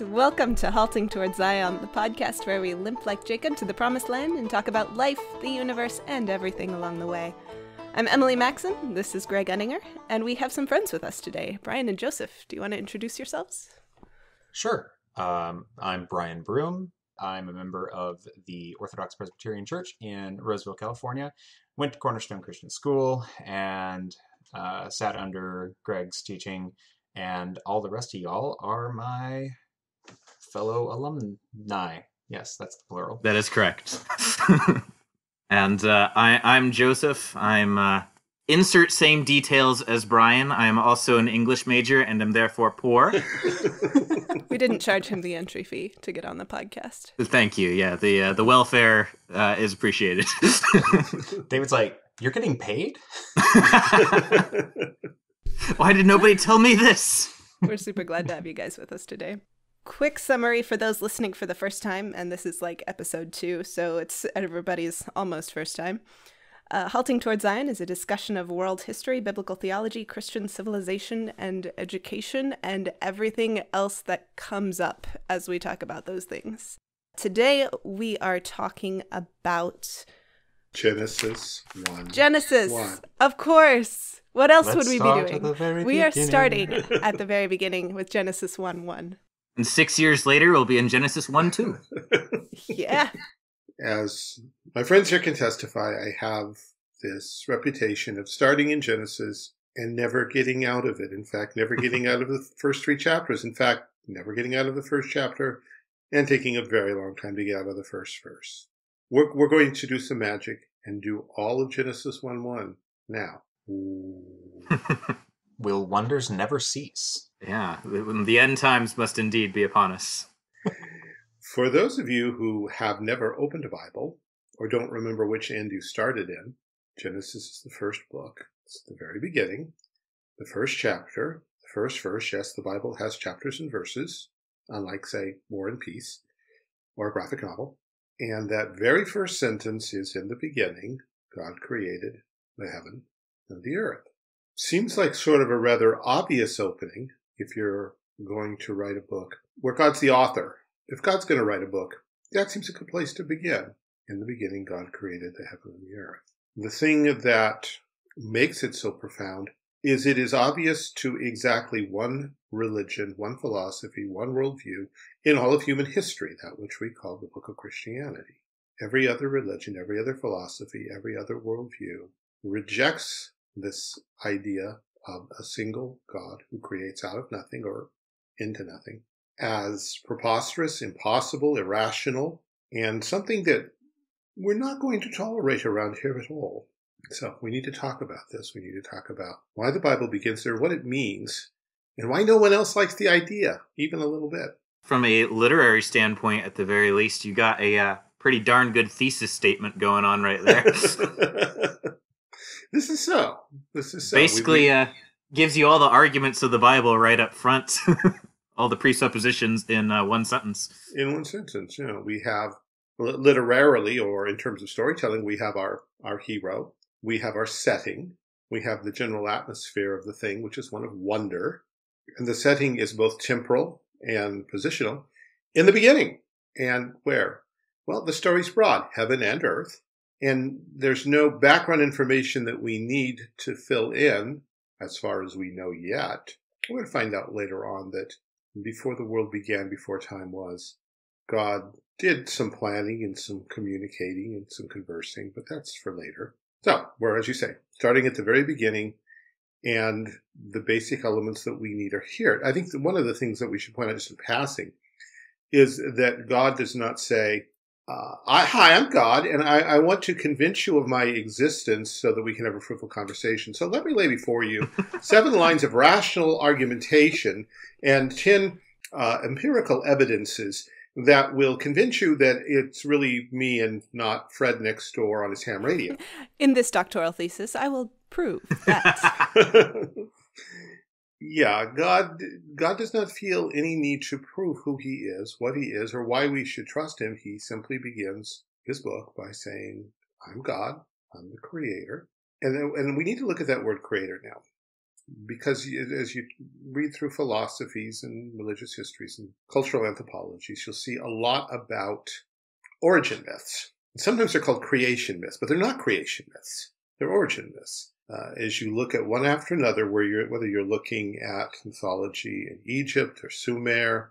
Welcome to Halting Towards Zion, the podcast where we limp like Jacob to the promised land and talk about life, the universe, and everything along the way. I'm Emily Maxon, this is Greg Uttinger, and we have some friends with us today. Brian and Joseph, do you want to introduce yourselves? Sure. Um, I'm Brian Broom. I'm a member of the Orthodox Presbyterian Church in Roseville, California. Went to Cornerstone Christian School and uh, sat under Greg's teaching, and all the rest of y'all are my fellow alumni. Yes, that's the plural. That is correct. and uh, I, I'm Joseph. I'm uh, insert same details as Brian. I am also an English major and am therefore poor. we didn't charge him the entry fee to get on the podcast. Thank you. Yeah, the uh, the welfare uh, is appreciated. David's like, "You're getting paid? Why did nobody tell me this?" We're super glad to have you guys with us today. Quick summary for those listening for the first time, and this is like episode two, so it's everybody's almost first time. Uh, Halting Towards Zion is a discussion of world history, biblical theology, Christian civilization, and education, and everything else that comes up as we talk about those things. Today, we are talking about Genesis 1. Genesis, 1. of course. What else Let's would we be doing? we beginning. are starting at the very beginning with Genesis 1 1. And six years later, we'll be in Genesis 1 2. yeah as my friends here can testify, I have this reputation of starting in Genesis and never getting out of it. In fact, never getting out of the first three chapters. In fact, never getting out of the first chapter and taking a very long time to get out of the first verse. We're, we're going to do some magic and do all of Genesis 1 1 now. Will wonders never cease? Yeah, the end times must indeed be upon us. For those of you who have never opened a Bible or don't remember which end you started in, Genesis is the first book. It's the very beginning, the first chapter, the first verse. Yes, the Bible has chapters and verses, unlike, say, War and Peace or a graphic novel. And that very first sentence is in the beginning, God created the heaven and the earth. Seems like sort of a rather obvious opening if you're going to write a book where God's the author if God's going to write a book, that seems a good place to begin. In the beginning, God created the heaven and the earth. The thing that makes it so profound is it is obvious to exactly one religion, one philosophy, one worldview in all of human history, that which we call the book of Christianity. Every other religion, every other philosophy, every other worldview rejects this idea of a single God who creates out of nothing or into nothing as preposterous, impossible, irrational, and something that we're not going to tolerate around here at all. So we need to talk about this. We need to talk about why the Bible begins there, what it means, and why no one else likes the idea, even a little bit. From a literary standpoint, at the very least, you got a uh, pretty darn good thesis statement going on right there. this is so. This is so. Basically, uh, gives you all the arguments of the Bible right up front. all the presuppositions in uh, one sentence. In one sentence, you know, we have literarily or in terms of storytelling, we have our our hero, we have our setting, we have the general atmosphere of the thing, which is one of wonder, and the setting is both temporal and positional. In the beginning, and where? Well, the story's broad, heaven and earth, and there's no background information that we need to fill in, as far as we know yet. We're going to find out later on that before the world began, before time was, God did some planning and some communicating and some conversing, but that's for later. So, where, as you say, starting at the very beginning, and the basic elements that we need are here. I think one of the things that we should point out just in passing is that God does not say, uh, I, hi, I'm God, and I, I, want to convince you of my existence so that we can have a fruitful conversation. So let me lay before you seven lines of rational argumentation and 10 uh, empirical evidences that will convince you that it's really me and not Fred next door on his ham radio. In this doctoral thesis, I will prove that. yeah, God God does not feel any need to prove who he is, what he is, or why we should trust him. He simply begins his book by saying, "I'm God, I'm the creator." And and we need to look at that word creator now. because as you read through philosophies and religious histories and cultural anthropologies, you'll see a lot about origin myths. Sometimes they're called creation myths, but they're not creation myths. They're origin myths. Uh, as you look at one after another, where you're, whether you're looking at mythology in Egypt or Sumer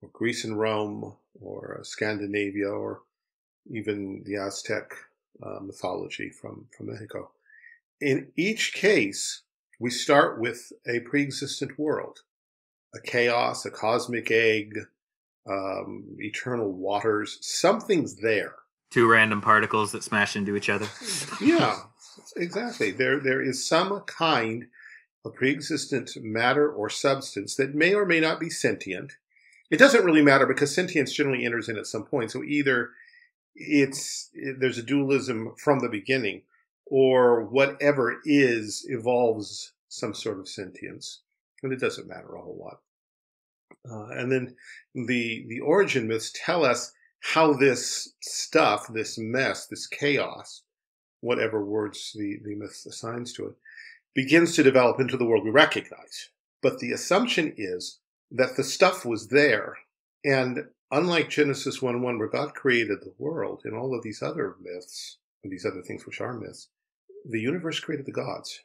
or Greece and Rome or Scandinavia or even the Aztec uh, mythology from, from Mexico. In each case, we start with a pre-existent world, a chaos, a cosmic egg, um, eternal waters. Something's there. Two random particles that smash into each other. yeah, exactly. There, there is some kind of pre-existent matter or substance that may or may not be sentient. It doesn't really matter because sentience generally enters in at some point. So either it's there's a dualism from the beginning, or whatever is evolves some sort of sentience, and it doesn't matter a whole lot. Uh, and then the the origin myths tell us how this stuff, this mess, this chaos, whatever words the, the myth assigns to it, begins to develop into the world we recognize. But the assumption is that the stuff was there. And unlike Genesis 1 1, where God created the world and all of these other myths, and these other things which are myths, the universe created the gods.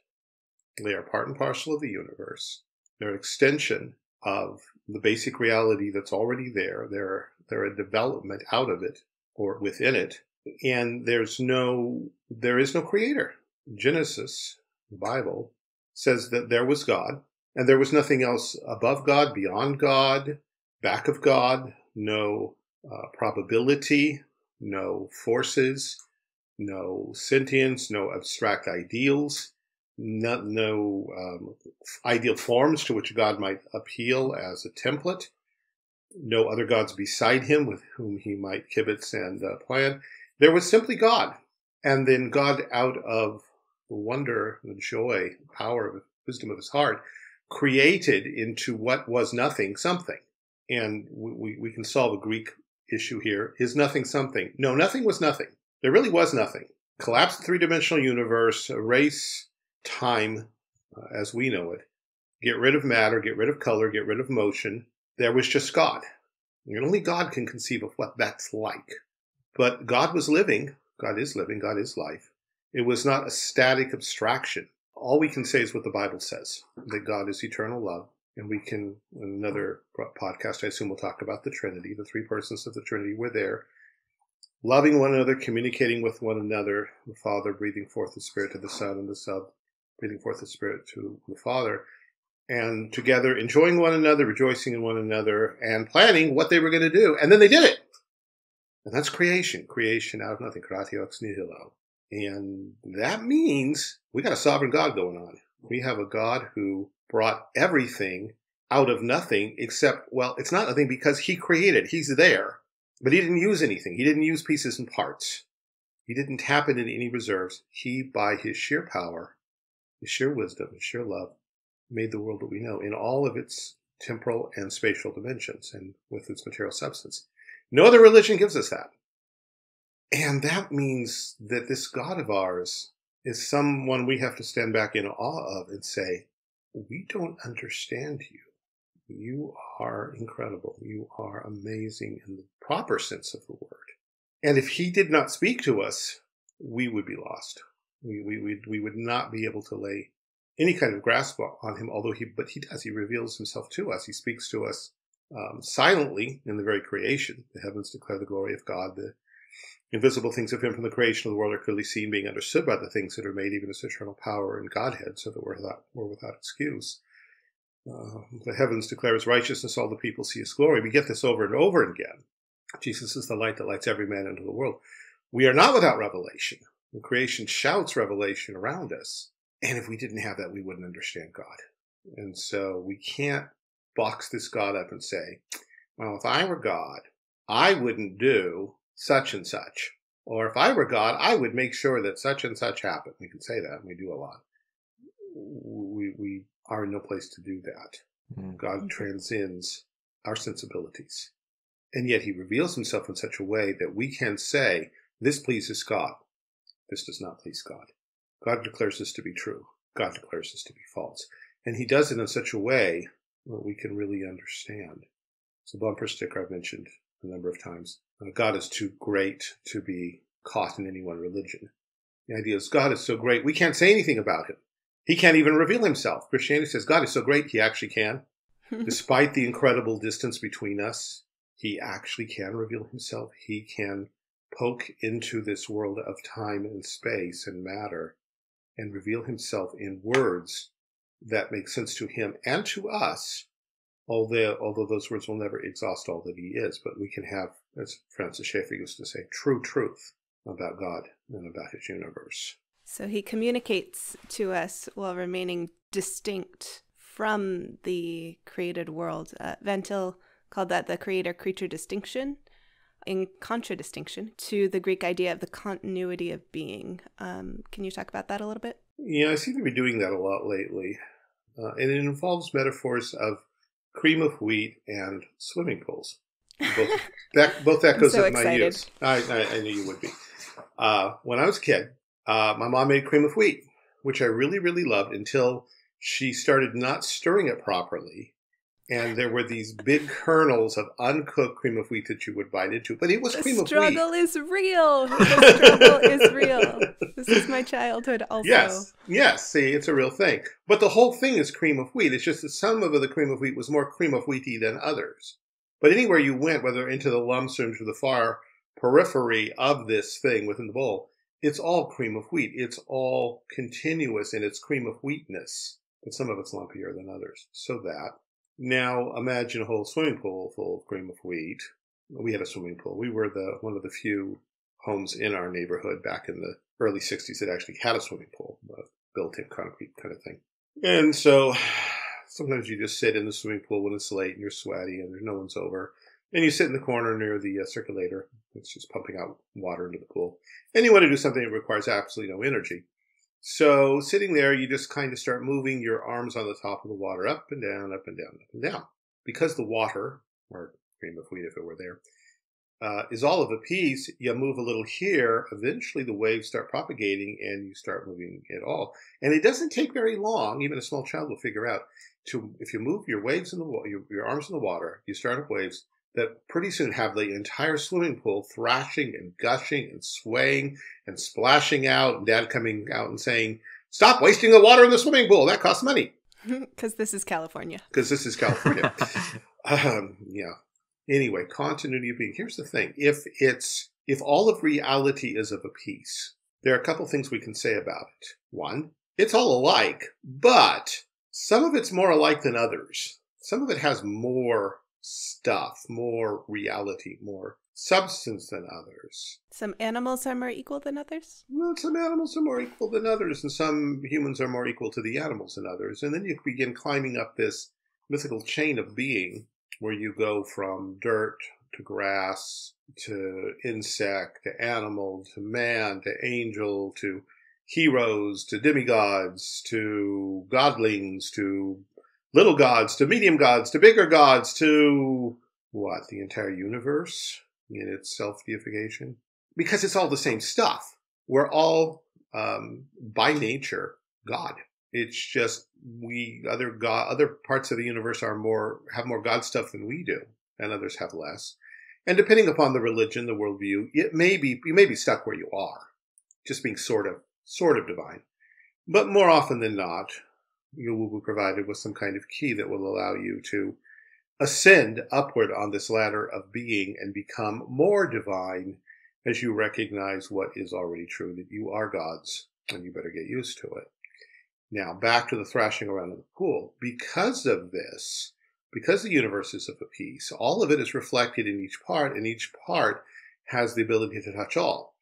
They are part and parcel of the universe. They're an extension of the basic reality that's already there. They're, they're a development out of it or within it. And there's no, there is no creator. Genesis, Bible, says that there was God and there was nothing else above God, beyond God, back of God, no uh, probability, no forces, no sentience, no abstract ideals, no, no um, ideal forms to which God might appeal as a template, no other gods beside him with whom he might kibitz and uh, plan. There was simply God. And then God, out of the wonder, the joy, power, of wisdom of his heart, created into what was nothing something. And we, we can solve a Greek issue here. Is nothing something? No, nothing was nothing. There really was nothing. Collapse the three dimensional universe, erase time uh, as we know it, get rid of matter, get rid of color, get rid of motion. There was just God. And only God can conceive of what that's like. But God was living. God is living. God is life. It was not a static abstraction. All we can say is what the Bible says that God is eternal love. And we can, in another podcast, I assume we'll talk about the Trinity. The three persons of the Trinity were there loving one another, communicating with one another, the Father breathing forth the Spirit to the Son, and the Son breathing forth the Spirit to the Father, and together enjoying one another, rejoicing in one another, and planning what they were going to do. And then they did it. And that's creation. Creation out of nothing. Creatio ex nihilo. And that means we got a sovereign God going on. We have a God who brought everything out of nothing except, well, it's not nothing because he created. He's there. But he didn't use anything. He didn't use pieces and parts. He didn't tap into any reserves. He, by his sheer power, his sheer wisdom, his sheer love, made the world that we know in all of its temporal and spatial dimensions and with its material substance. No other religion gives us that. And that means that this God of ours is someone we have to stand back in awe of and say, we don't understand you. You are incredible. You are amazing in the proper sense of the word. And if he did not speak to us, we would be lost. We, we, we, we would not be able to lay any kind of grasp on him, although he, but he does. He reveals himself to us. He speaks to us um, silently in the very creation. The heavens declare the glory of God. The invisible things of him from the creation of the world are clearly seen, being understood by the things that are made, even his eternal power and Godhead, so that we're without, we're without excuse. Uh, the heavens declare his righteousness, all the people see his glory. We get this over and over again. Jesus is the light that lights every man into the world. We are not without revelation. The creation shouts revelation around us. And if we didn't have that, we wouldn't understand God. And so we can't box this God up and say, well, if I were God, I wouldn't do such and such. Or if I were God, I would make sure that such and such happened. We can say that, and we do a lot. We, we are in no place to do that. Mm-hmm. God transcends our sensibilities. And yet he reveals himself in such a way that we can say, this pleases God. This does not please God. God declares this to be true. God declares this to be false. And he does it in such a way that we can really understand. It's a bumper sticker I've mentioned a number of times. Uh, God is too great to be caught in any one religion. The idea is God is so great, we can't say anything about him. He can't even reveal himself. Christianity says God is so great, he actually can. Despite the incredible distance between us, he actually can reveal himself. He can poke into this world of time and space and matter and reveal himself in words that makes sense to him and to us, although, although those words will never exhaust all that he is. But we can have, as Francis Schaeffer used to say, true truth about God and about his universe. So he communicates to us while remaining distinct from the created world. Uh, Van Til called that the creator creature distinction in contradistinction to the Greek idea of the continuity of being. Um, can you talk about that a little bit? Yeah, I seem to be doing that a lot lately. Uh, and it involves metaphors of cream of wheat and swimming pools. Both, that, both echoes so of my youth. I, I, I knew you would be. Uh, when I was a kid, uh, my mom made cream of wheat, which I really, really loved until she started not stirring it properly. And there were these big kernels of uncooked cream of wheat that you would bite into. But it was The cream of wheat. The struggle is real. The struggle is real. This is my childhood also. Yes, yes. See, it's a real thing. But the whole thing is cream of wheat. It's just that some of the cream of wheat was more cream of wheaty than others. But anywhere you went, whether into the lumps or into the far periphery of this thing within the bowl, it's all cream of wheat. It's all continuous in its cream of wheatness. But some of it's lumpier than others. So that. Now imagine a whole swimming pool full of cream of wheat. We had a swimming pool. We were the one of the few homes in our neighborhood back in the early 60s that actually had a swimming pool, a built in concrete kind of thing. And so sometimes you just sit in the swimming pool when it's late and you're sweaty and there's no one's over. And you sit in the corner near the uh, circulator. It's just pumping out water into the pool. And you want to do something that requires absolutely no energy. So sitting there, you just kind of start moving your arms on the top of the water up and down, up and down, up and down. Because the water, or cream of wheat if it were there, uh, is all of a piece, you move a little here, eventually the waves start propagating and you start moving it all. And it doesn't take very long, even a small child will figure out, to if you move your waves in the water, your, your arms in the water, you start up waves, that pretty soon have the entire swimming pool thrashing and gushing and swaying and splashing out, and dad coming out and saying, Stop wasting the water in the swimming pool. That costs money. Because this is California. Because this is California. um, yeah. Anyway, continuity of being. Here's the thing: if it's if all of reality is of a piece, there are a couple things we can say about it. One, it's all alike, but some of it's more alike than others. Some of it has more stuff, more reality, more substance than others. Some animals are more equal than others. Well, some animals are more equal than others, and some humans are more equal to the animals than others. And then you begin climbing up this mythical chain of being where you go from dirt to grass to insect to animal to man to angel to heroes to demigods to godlings to little gods to medium gods to bigger gods to what? The entire universe in its self deification? Because it's all the same stuff. We're all, um, by nature, God. It's just we other God, other parts of the universe are more have more God stuff than we do, and others have less. And depending upon the religion, the worldview, it may be you may be stuck where you are, just being sort of sort of divine. But more often than not, you will be provided with some kind of key that will allow you to ascend upward on this ladder of being and become more divine as you recognize what is already true that you are God's and you better get used to it. Now, back to the thrashing around in the pool. Because of this, because the universe is of a piece, all of it is reflected in each part, and each part has the ability to touch all.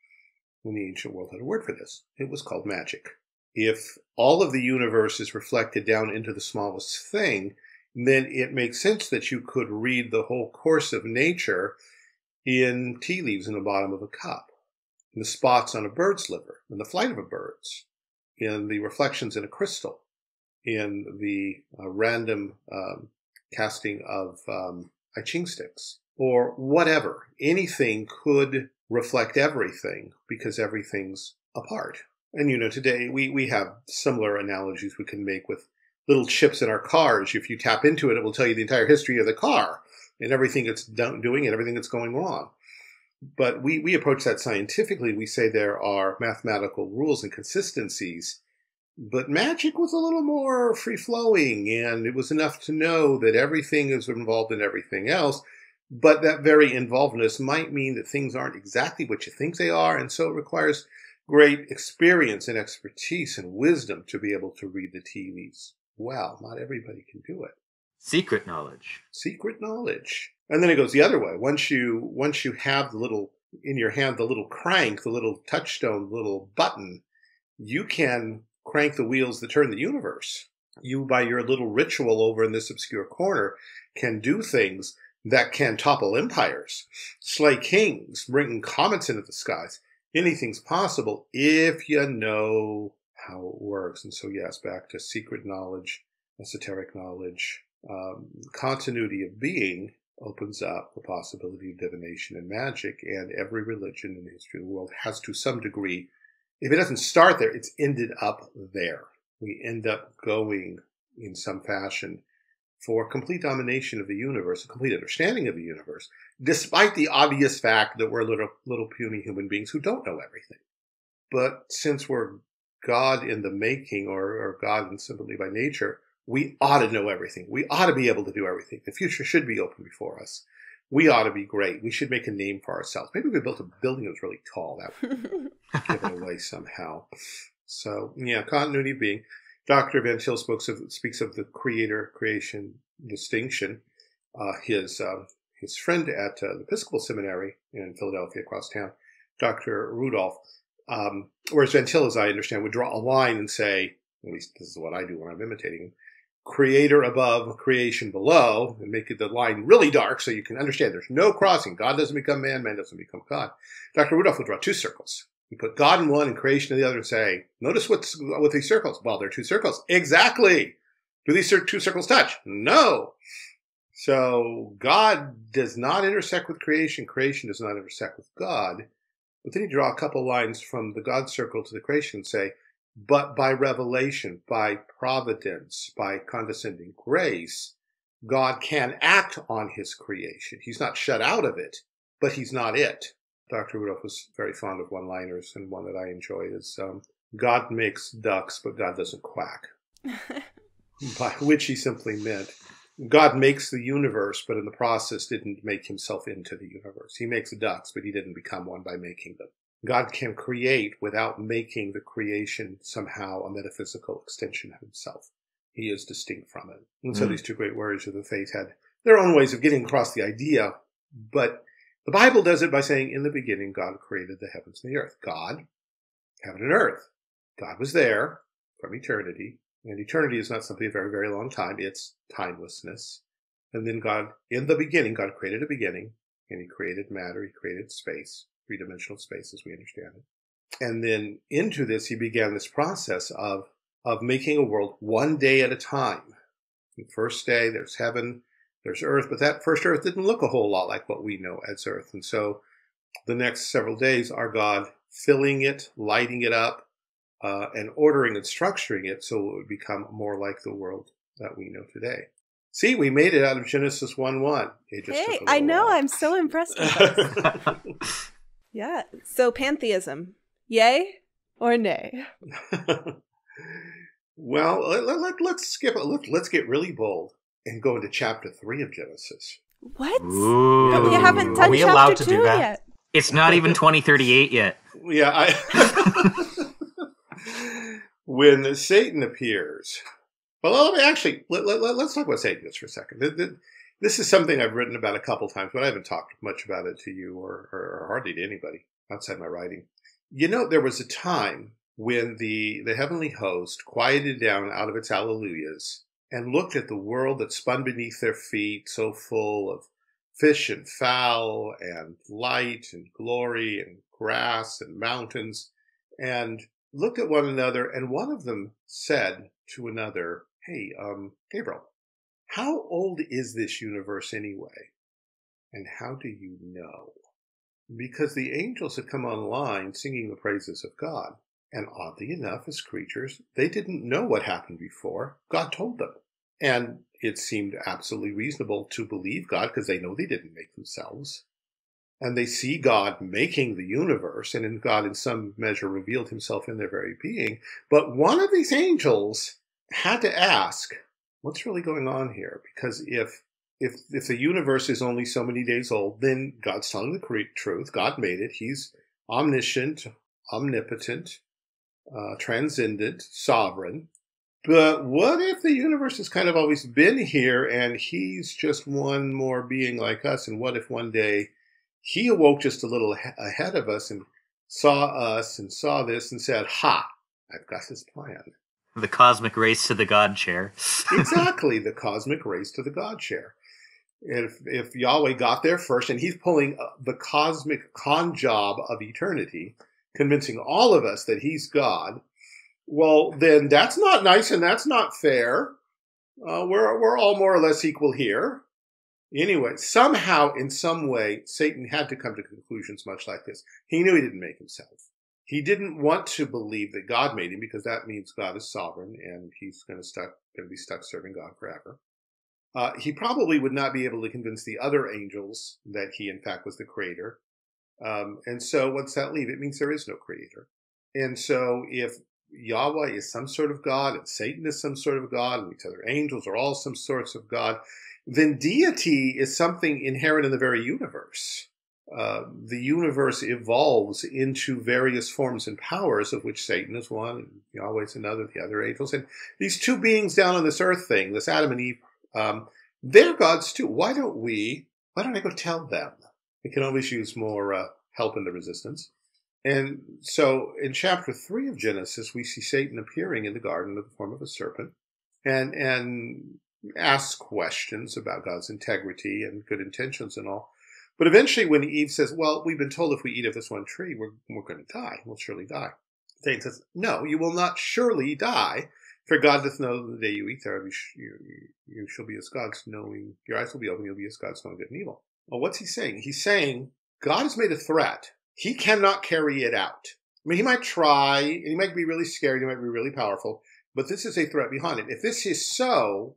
When the ancient world had a word for this, it was called magic. If all of the universe is reflected down into the smallest thing, then it makes sense that you could read the whole course of nature in tea leaves in the bottom of a cup, in the spots on a bird's liver, in the flight of a bird's, in the reflections in a crystal, in the uh, random um, casting of um, I Ching sticks, or whatever. Anything could reflect everything because everything's a part. And you know, today we, we have similar analogies we can make with little chips in our cars. If you tap into it, it will tell you the entire history of the car and everything it's doing and everything that's going wrong. But we, we approach that scientifically. We say there are mathematical rules and consistencies. But magic was a little more free flowing, and it was enough to know that everything is involved in everything else. But that very involvedness might mean that things aren't exactly what you think they are, and so it requires great experience and expertise and wisdom to be able to read the TVs well. Not everybody can do it. Secret knowledge. Secret knowledge. And then it goes the other way. Once you once you have the little in your hand, the little crank, the little touchstone, the little button, you can crank the wheels that turn the universe. You, by your little ritual over in this obscure corner, can do things that can topple empires, slay kings, bring comets into the skies. Anything's possible if you know how it works. And so, yes, back to secret knowledge, esoteric knowledge, um, continuity of being opens up the possibility of divination and magic. And every religion in the history of the world has, to some degree, if it doesn't start there, it's ended up there. We end up going in some fashion for complete domination of the universe, a complete understanding of the universe, despite the obvious fact that we're little, little puny human beings who don't know everything. But since we're God in the making or, or God in simply by nature, we ought to know everything. We ought to be able to do everything. The future should be open before us. We ought to be great. We should make a name for ourselves. Maybe we built a building that was really tall. That would give it away somehow. So, yeah, continuity being. Dr. Van Til speaks of, speaks of the creator creation distinction. Uh, his, uh, his friend at uh, the Episcopal Seminary in Philadelphia, across town, Dr. Rudolph, um, whereas Van Til, as I understand, would draw a line and say, at least this is what I do when I'm imitating him, creator above, creation below, and make the line really dark so you can understand there's no crossing. God doesn't become man, man doesn't become God. Dr. Rudolph would draw two circles. You put God in one and creation in the other and say, notice what's with these circles. Well, they're two circles. Exactly. Do these two circles touch? No. So God does not intersect with creation. Creation does not intersect with God. But then you draw a couple lines from the God circle to the creation and say, but by revelation, by providence, by condescending grace, God can act on his creation. He's not shut out of it, but he's not it. Dr. Rudolph was very fond of one liners, and one that I enjoy is um, God makes ducks, but God doesn't quack. by which he simply meant God makes the universe, but in the process didn't make himself into the universe. He makes ducks, but he didn't become one by making them. God can create without making the creation somehow a metaphysical extension of himself. He is distinct from it. And so mm. these two great warriors of the faith had their own ways of getting across the idea, but the Bible does it by saying, in the beginning, God created the heavens and the earth. God, heaven and earth. God was there from eternity, and eternity is not simply a very, very long time, it's timelessness. And then God, in the beginning, God created a beginning, and He created matter, He created space three dimensional space as we understand it. And then into this, he began this process of, of making a world one day at a time. The first day, there's heaven, there's earth, but that first earth didn't look a whole lot like what we know as earth. And so the next several days are God filling it, lighting it up, uh, and ordering and structuring it so it would become more like the world that we know today. See, we made it out of Genesis 1 1. Hey, I know. While. I'm so impressed. Yeah. So pantheism, yay or nay? well, let, us let, skip it. Let, let's get really bold and go into chapter three of Genesis. What? Ooh. But we haven't done Are we allowed to do that? Yet. It's not even 2038 yet. Yeah, I. when Satan appears, well, let me actually let, let, us talk about Satan just for a second. This is something I've written about a couple times, but I haven't talked much about it to you or, or, or hardly to anybody outside my writing. You know, there was a time when the, the heavenly host quieted down out of its alleluias and looked at the world that spun beneath their feet, so full of fish and fowl and light and glory and grass and mountains, and looked at one another. And one of them said to another, Hey, um, Gabriel, how old is this universe anyway? And how do you know? Because the angels had come online singing the praises of God. And oddly enough, as creatures, they didn't know what happened before. God told them. And it seemed absolutely reasonable to believe God because they know they didn't make themselves. And they see God making the universe, and in God, in some measure, revealed himself in their very being. But one of these angels had to ask, what's really going on here? Because if if if the universe is only so many days old, then God's telling the truth. God made it. He's omniscient, omnipotent, uh, transcendent, sovereign. But what if the universe has kind of always been here and he's just one more being like us? And what if one day he awoke just a little ahead of us and saw us and saw this and said, Ha, I've got this plan. The cosmic race to the God chair. exactly, the cosmic race to the God chair. If, if Yahweh got there first and he's pulling uh, the cosmic con job of eternity, convincing all of us that he's God, well, then that's not nice and that's not fair. Uh, we're, we're all more or less equal here. Anyway, somehow, in some way, Satan had to come to conclusions much like this. He knew he didn't make himself. He didn't want to believe that God made him because that means God is sovereign and he's going to stuck going to be stuck serving God forever. Uh, he probably would not be able to convince the other angels that he, in fact, was the creator. Um, and so, what's that leave? It means there is no creator. And so, if Yahweh is some sort of God and Satan is some sort of God and these other angels are all some sorts of God, then deity is something inherent in the very universe. Uh, the universe evolves into various forms and powers, of which Satan is one, and Yahweh is another, the other angels. And these two beings down on this earth thing, this Adam and Eve, um, they're gods too. Why don't we, why don't I go tell them? We can always use more uh, help in the resistance. And so in chapter three of Genesis, we see Satan appearing in the garden in the form of a serpent and, and asks questions about God's integrity and good intentions and all. But eventually, when Eve says, Well, we've been told if we eat of this one tree, we're, we're going to die. We'll surely die. Satan says, No, you will not surely die. For God doth know the day you eat thereof, you, you, you shall be as gods, knowing your eyes will be open, you'll be as gods, knowing good and evil. Well, what's he saying? He's saying God has made a threat. He cannot carry it out. I mean, he might try, and he might be really scary, he might be really powerful, but this is a threat behind it. If this is so,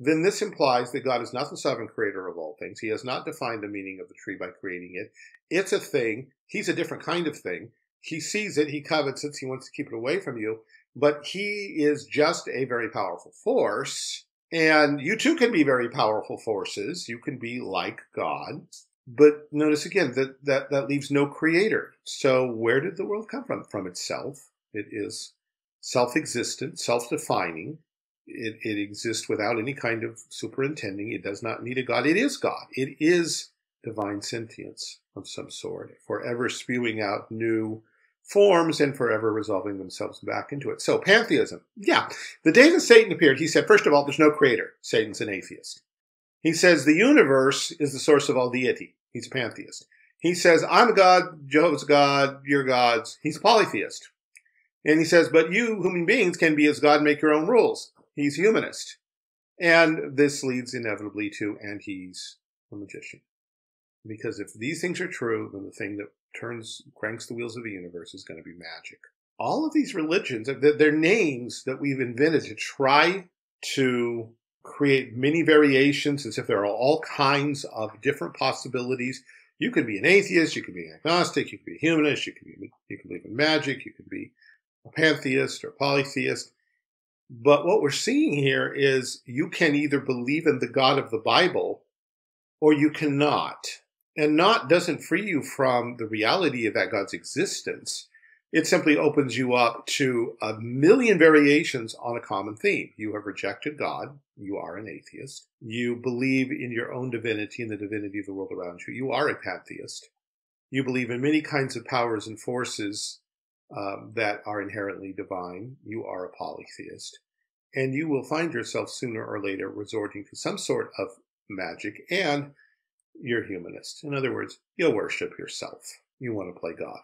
then this implies that God is not the sovereign creator of all things. He has not defined the meaning of the tree by creating it. It's a thing. He's a different kind of thing. He sees it, he covets it, he wants to keep it away from you, but he is just a very powerful force. And you too can be very powerful forces. You can be like God. But notice again that, that that leaves no creator. So where did the world come from? From itself. It is self-existent, self-defining it, it exists without any kind of superintending. It does not need a God. It is God. It is divine sentience of some sort, forever spewing out new forms and forever resolving themselves back into it. So pantheism. Yeah. The day that Satan appeared, he said, first of all, there's no creator. Satan's an atheist. He says the universe is the source of all deity. He's a pantheist. He says, I'm a God, Jehovah's God, you're gods. He's a polytheist. And he says, but you, human beings, can be as God, make your own rules. He's humanist. And this leads inevitably to, and he's a magician. Because if these things are true, then the thing that turns, cranks the wheels of the universe is going to be magic. All of these religions, uh, they're names that we've invented to try to create many variations as if there are all kinds of different possibilities. You could be an atheist, you could be an agnostic, you could be a humanist, you could be, you could believe in magic, you could be a pantheist or polytheist. But what we're seeing here is you can either believe in the God of the Bible or you cannot. And not doesn't free you from the reality of that God's existence. It simply opens you up to a million variations on a common theme. You have rejected God. You are an atheist. You believe in your own divinity and the divinity of the world around you. You are a pantheist. You believe in many kinds of powers and forces um, that are inherently divine, you are a polytheist. And you will find yourself sooner or later resorting to some sort of magic, and you're humanist. In other words, you'll worship yourself. You want to play God.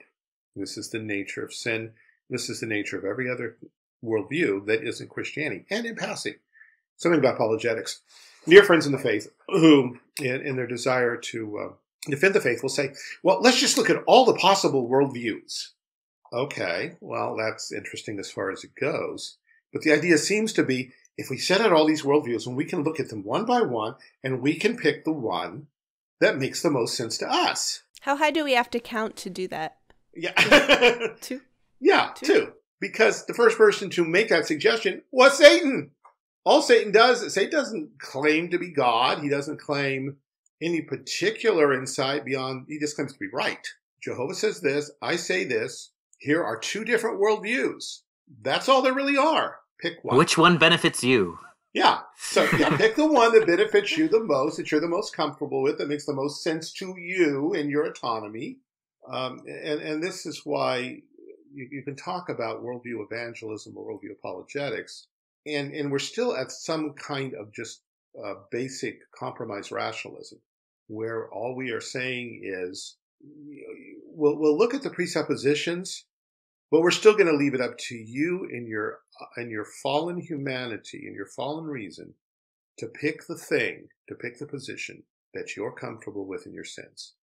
This is the nature of sin. This is the nature of every other worldview that isn't Christianity. And in passing, something about apologetics. Dear friends in the faith who, in, in their desire to uh, defend the faith, will say, well, let's just look at all the possible worldviews Okay, well, that's interesting as far as it goes. But the idea seems to be if we set out all these worldviews and we can look at them one by one and we can pick the one that makes the most sense to us. How high do we have to count to do that? Yeah. Two. yeah, Two. two. Because the first person to make that suggestion was Satan. All Satan does, is Satan doesn't claim to be God. He doesn't claim any particular insight beyond, he just claims to be right. Jehovah says this, I say this. Here are two different worldviews. That's all there really are. Pick one. Which one benefits you? Yeah. So yeah, pick the one that benefits you the most, that you're the most comfortable with, that makes the most sense to you and your autonomy. Um, and, and this is why you, you can talk about worldview evangelism or worldview apologetics, and, and we're still at some kind of just uh, basic compromise rationalism, where all we are saying is we'll, we'll look at the presuppositions, but we're still going to leave it up to you in your uh, in your fallen humanity, in your fallen reason, to pick the thing, to pick the position that you're comfortable with in your sense.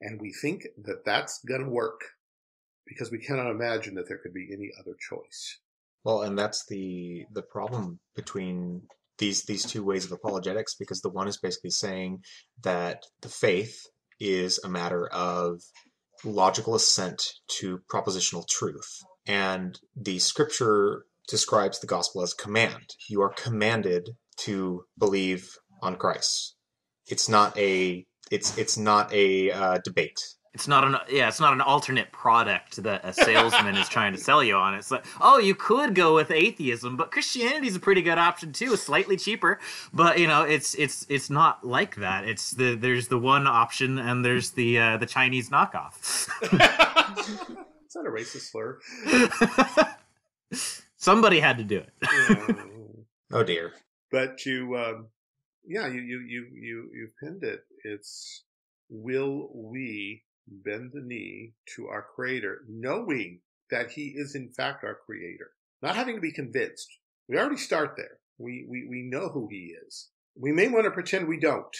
And we think that that's going to work because we cannot imagine that there could be any other choice. Well, and that's the the problem between these these two ways of apologetics because the one is basically saying that the faith is a matter of logical assent to propositional truth. And the scripture describes the gospel as command. You are commanded to believe on Christ. It's not a it's it's not a uh, debate. It's not an yeah, it's not an alternate product that a salesman is trying to sell you on. It's like, oh, you could go with atheism, but Christianity's a pretty good option too, It's slightly cheaper. But you know, it's it's it's not like that. It's the there's the one option and there's the uh, the Chinese knockoff. Is that a racist slur? Somebody had to do it. Yeah. Oh dear. but you, um, yeah, you, you, you, you, you pinned it. It's will we bend the knee to our creator, knowing that he is in fact our creator, not having to be convinced. We already start there. We, we, we know who he is. We may want to pretend we don't.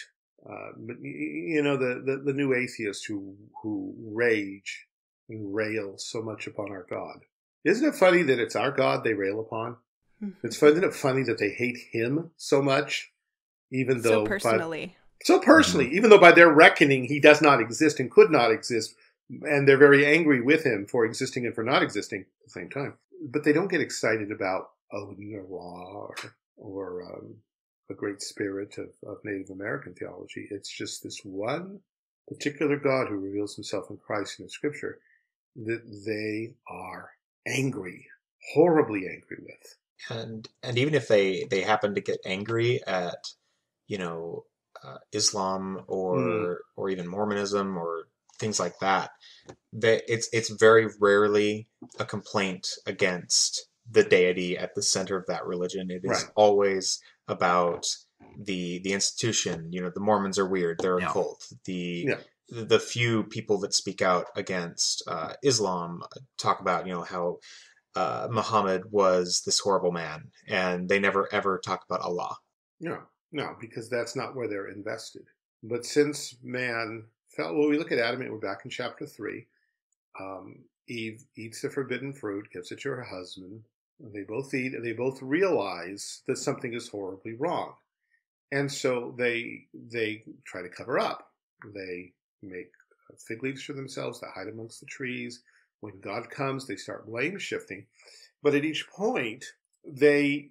Uh, but you know, the, the, the new atheists who, who rage and rail so much upon our God. Isn't it funny that it's our God they rail upon? It's fun, isn't it funny that they hate him so much, even though so by- personally. So personally, even though by their reckoning he does not exist and could not exist, and they're very angry with him for existing and for not existing at the same time. But they don't get excited about Odin or Ra or, or um, a great spirit of, of Native American theology. It's just this one particular God who reveals himself in Christ in the scripture that they are angry, horribly angry with. and and even if they they happen to get angry at you know uh, Islam or Mm. or even Mormonism or things like that, that it's it's very rarely a complaint against the deity at the center of that religion. It is Right. always about the the institution. You know, the Mormons are weird; they're a Yeah. cult. The Yeah. the few people that speak out against uh, Islam talk about you know how uh, Muhammad was this horrible man, and they never ever talk about Allah. No, no, because that's not where they're invested. But since man fell, well, we look at Adam, and we're back in chapter three. Um, Eve eats the forbidden fruit, gives it to her husband. They both eat, and they both realize that something is horribly wrong, and so they they try to cover up. They make fig leaves for themselves. They hide amongst the trees. When God comes, they start blame shifting. But at each point, they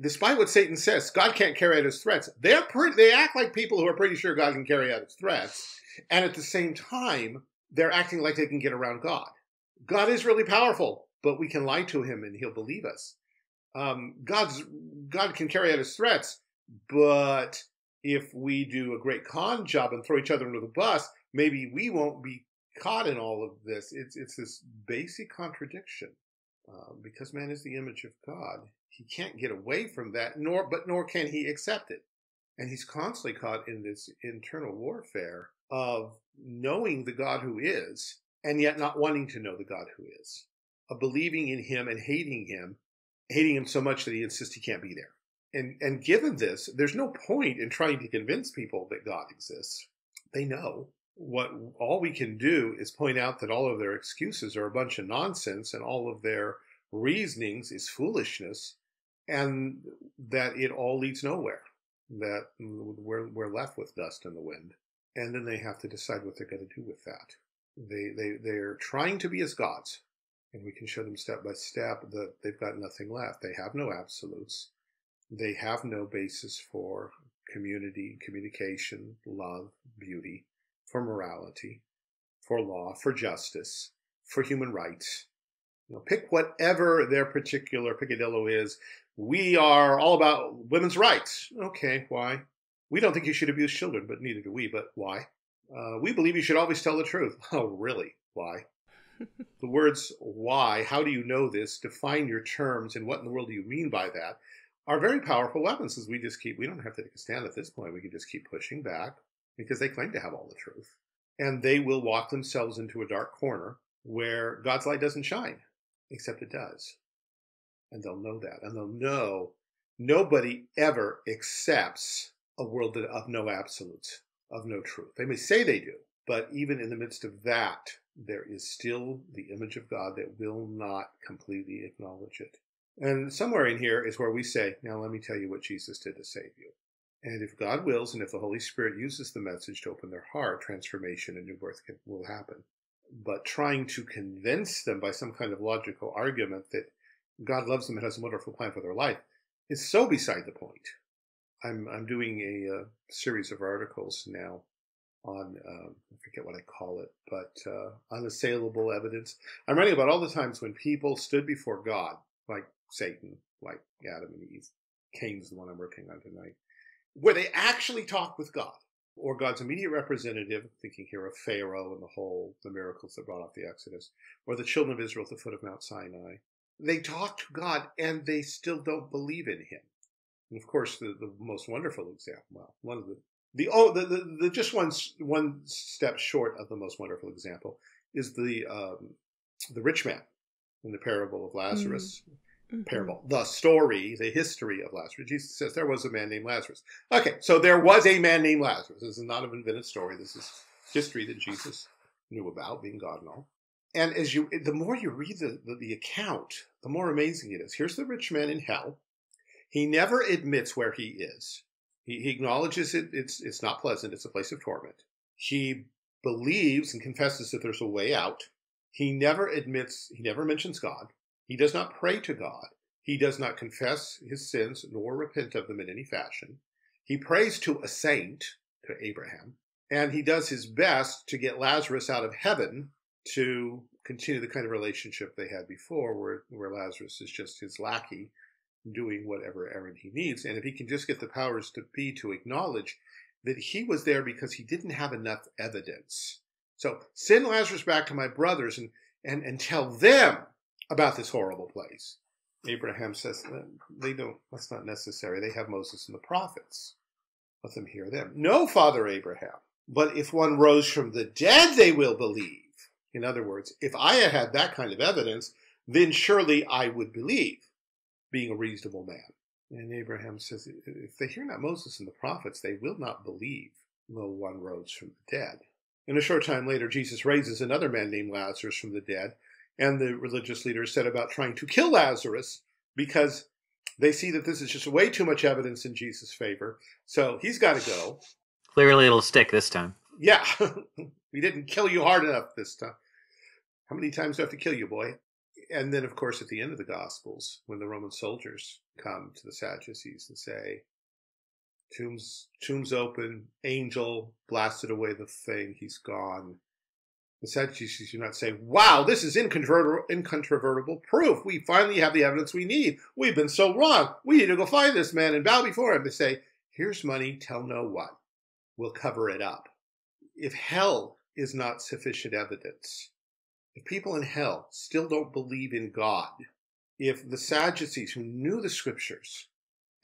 despite what Satan says, God can't carry out his threats. They're pretty, they act like people who are pretty sure God can carry out his threats, and at the same time, they're acting like they can get around God. God is really powerful, but we can lie to him and he'll believe us. Um, God's God can carry out his threats, but if we do a great con job and throw each other under the bus, maybe we won't be caught in all of this. It's it's this basic contradiction uh, because man is the image of God. He can't get away from that, nor but nor can he accept it, and he's constantly caught in this internal warfare of knowing the God who is, and yet not wanting to know the God who is, of believing in him and hating him, hating him so much that he insists he can't be there. And and given this, there's no point in trying to convince people that God exists. They know. what all we can do is point out that all of their excuses are a bunch of nonsense and all of their reasonings is foolishness and that it all leads nowhere that we're, we're left with dust in the wind and then they have to decide what they're going to do with that. They, they they're trying to be as gods and we can show them step by step that they've got nothing left. They have no absolutes. They have no basis for community communication love beauty for morality, for law, for justice, for human rights. You know, pick whatever their particular picadillo is. We are all about women's rights. Okay, why? We don't think you should abuse children, but neither do we. But why? Uh, we believe you should always tell the truth. Oh, really? Why? the words why, how do you know this, define your terms, and what in the world do you mean by that, are very powerful weapons as we just keep, we don't have to take a stand at this point. We can just keep pushing back, because they claim to have all the truth. And they will walk themselves into a dark corner where God's light doesn't shine, except it does. And they'll know that. And they'll know nobody ever accepts a world of no absolutes, of no truth. They may say they do, but even in the midst of that, there is still the image of God that will not completely acknowledge it. And somewhere in here is where we say, now let me tell you what Jesus did to save you. And if God wills, and if the Holy Spirit uses the message to open their heart, transformation and new birth can, will happen. But trying to convince them by some kind of logical argument that God loves them and has a wonderful plan for their life is so beside the point. I'm I'm doing a, a uh, series of articles now on um, I forget what I call it, but uh, unassailable evidence. I'm writing about all the times when people stood before God, like Satan, like Adam and Eve. Cain's the one I'm working on tonight where they actually talk with God or God's immediate representative, thinking here of Pharaoh and the whole, the miracles that brought off the Exodus, or the children of Israel at the foot of Mount Sinai. They talk to God and they still don't believe in him. And of course, the, the most wonderful example, well, one of the, the, oh, the, the, the just one, one step short of the most wonderful example is the, um, the rich man in the parable of Lazarus. Mm mm-hmm. parable, the story, the history of Lazarus. Jesus says there was a man named Lazarus. Okay, so there was a man named Lazarus. This is not an invented story. This is history that Jesus knew about, being God and all. And as you, the more you read the, the, the account, the more amazing it is. Here's the rich man in hell. He never admits where he is. He, he acknowledges it. It's it's not pleasant. It's a place of torment. He believes and confesses that there's a way out. He never admits. He never mentions God. He does not pray to God. He does not confess his sins nor repent of them in any fashion. He prays to a saint, to Abraham, and he does his best to get Lazarus out of heaven to continue the kind of relationship they had before, where, where Lazarus is just his lackey doing whatever errand he needs. And if he can just get the powers to be to acknowledge that he was there because he didn't have enough evidence. So send Lazarus back to my brothers and, and, and tell them about this horrible place. Abraham says, they don't, that's not necessary. They have Moses and the prophets. Let them hear them. No, Father Abraham. But if one rose from the dead, they will believe. In other words, if I had that kind of evidence, then surely I would believe, being a reasonable man. And Abraham says, if they hear not Moses and the prophets, they will not believe, though one rose from the dead. And a short time later, Jesus raises another man named Lazarus from the dead, and the religious leaders set about trying to kill Lazarus because they see that this is just way too much evidence in Jesus' favor. So he's got to go. Clearly, it'll stick this time. Yeah, we didn't kill you hard enough this time. How many times do I have to kill you, boy? And then, of course, at the end of the Gospels, when the Roman soldiers come to the Sadducees and say, "Tombs, tombs open, angel blasted away the thing, he's gone." The Sadducees do not say, wow, this is incontrovertible proof. We finally have the evidence we need. We've been so wrong. We need to go find this man and bow before him. They say, here's money, tell no one. We'll cover it up. If hell is not sufficient evidence, if people in hell still don't believe in God, if the Sadducees who knew the scriptures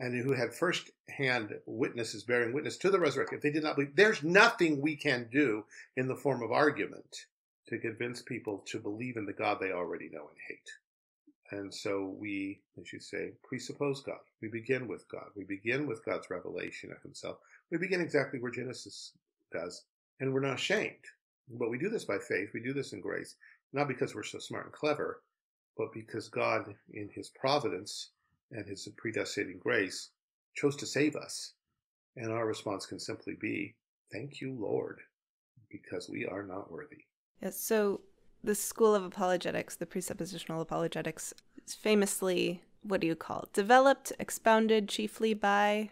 and who had first hand witnesses bearing witness to the resurrection, if they did not believe, there's nothing we can do in the form of argument to convince people to believe in the God they already know and hate. And so we, as you say, presuppose God. We begin with God. We begin with God's revelation of himself. We begin exactly where Genesis does. and we're not ashamed. But we do this by faith. We do this in grace, not because we're so smart and clever, but because God, in His providence and His predestinating grace, chose to save us. And our response can simply be, Thank you, Lord, because we are not worthy. Yes, so the school of apologetics, the presuppositional apologetics, is famously, what do you call it? Developed, expounded chiefly by.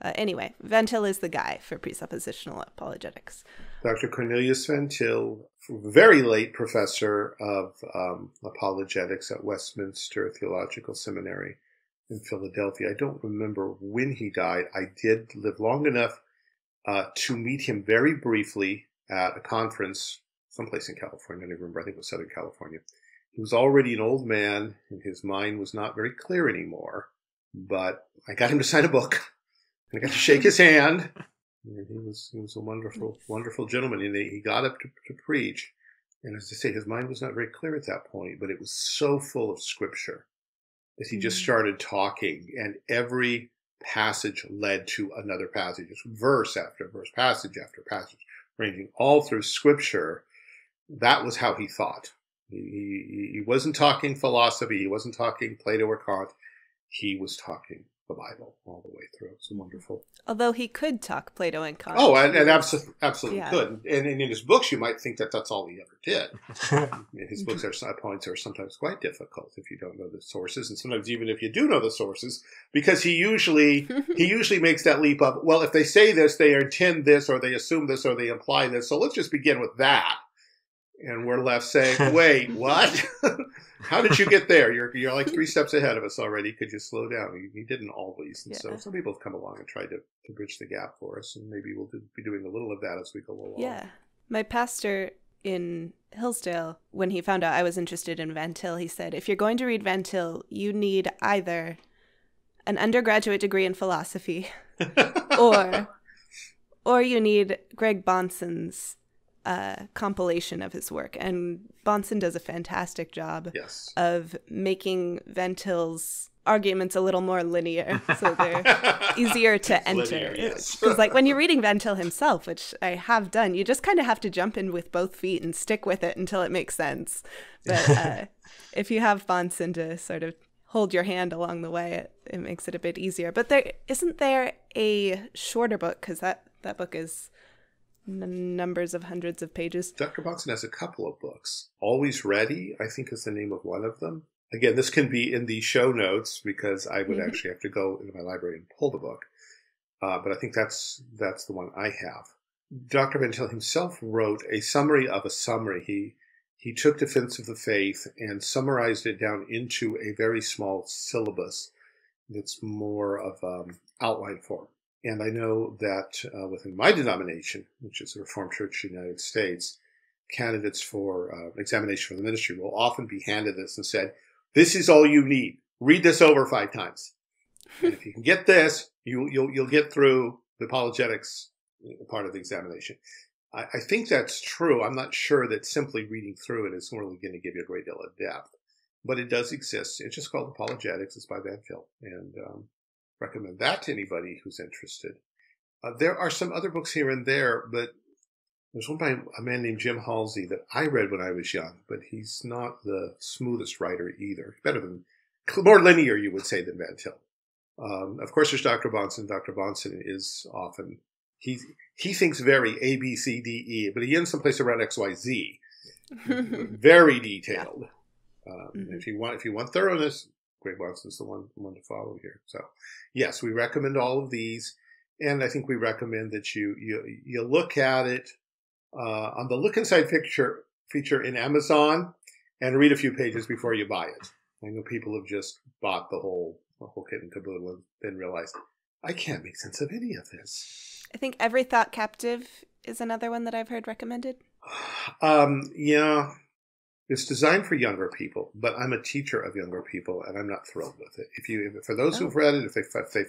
Uh, anyway, Van Til is the guy for presuppositional apologetics. Dr. Cornelius Van Til, very late professor of um, apologetics at Westminster Theological Seminary in Philadelphia. I don't remember when he died. I did live long enough uh, to meet him very briefly at a conference someplace in California. I don't remember. I think it was Southern California. He was already an old man, and his mind was not very clear anymore. But I got him to sign a book. And I got to shake his hand. And he was he was a wonderful wonderful gentleman, and he got up to, to preach. And as I say, his mind was not very clear at that point, but it was so full of scripture that he just started talking, and every passage led to another passage, it's verse after verse, passage after passage, ranging all through scripture that was how he thought. He, he wasn't talking philosophy. He wasn't talking Plato or Kant. He was talking the Bible all the way through. It's wonderful. Although he could talk Plato and Kant. Oh, and, and absolutely, absolutely yeah. could. And, and, in his books, you might think that that's all he ever did. his books are points are sometimes quite difficult if you don't know the sources, and sometimes even if you do know the sources, because he usually he usually makes that leap of well, if they say this, they intend this, or they assume this, or they imply this. So let's just begin with that and we're left saying, "Wait, what? How did you get there? You're you're like three steps ahead of us already. Could you slow down?" He, he didn't always, and yeah. so some people have come along and tried to, to bridge the gap for us, and maybe we'll do, be doing a little of that as we go along. Yeah, my pastor in Hillsdale, when he found out I was interested in Van Til, he said, "If you're going to read Van Til, you need either an undergraduate degree in philosophy, or." Or you need Greg Bahnsen's uh, compilation of his work, and Bahnsen does a fantastic job yes. of making Van Til's arguments a little more linear, so they're easier to enter. Because, yes. like when you're reading Van Til himself, which I have done, you just kind of have to jump in with both feet and stick with it until it makes sense. But uh, if you have Bahnsen to sort of hold your hand along the way, it, it makes it a bit easier. But there isn't there a shorter book because that that book is n- numbers of hundreds of pages. Dr. Bahnsen has a couple of books. Always Ready, I think, is the name of one of them. Again, this can be in the show notes because I would mm-hmm. actually have to go into my library and pull the book. Uh, but I think that's that's the one I have. Dr. Van Til himself wrote a summary of a summary. He he took Defense of the Faith and summarized it down into a very small syllabus that's more of um, outline form. And I know that uh, within my denomination, which is the Reformed Church of the United States, candidates for uh, examination for the ministry will often be handed this and said, "This is all you need. Read this over five times. And if you can get this, you, you'll you'll get through the apologetics part of the examination." I, I think that's true. I'm not sure that simply reading through it is really going to give you a great deal of depth, but it does exist. It's just called Apologetics. It's by Van Til, and um, recommend that to anybody who's interested. Uh, there are some other books here and there, but there's one by a man named Jim Halsey that I read when I was young, but he's not the smoothest writer either. Better than, more linear, you would say, than Van Til. Um, of course, there's Dr. Bahnsen. Dr. Bahnsen is often, he, he thinks very A, B, C, D, E, but he ends someplace around X, Y, Z. very detailed. Yeah. Um, mm-hmm. If you want, if you want thoroughness, Greg is the one, one to follow here. So, yes, we recommend all of these, and I think we recommend that you you you look at it uh, on the look inside feature feature in Amazon and read a few pages before you buy it. I know people have just bought the whole the whole kit and caboodle and then realized I can't make sense of any of this. I think Every Thought Captive is another one that I've heard recommended. Um, yeah, it's designed for younger people, but I'm a teacher of younger people, and I'm not thrilled with it. If you, for those oh. who've read it, if they, if they,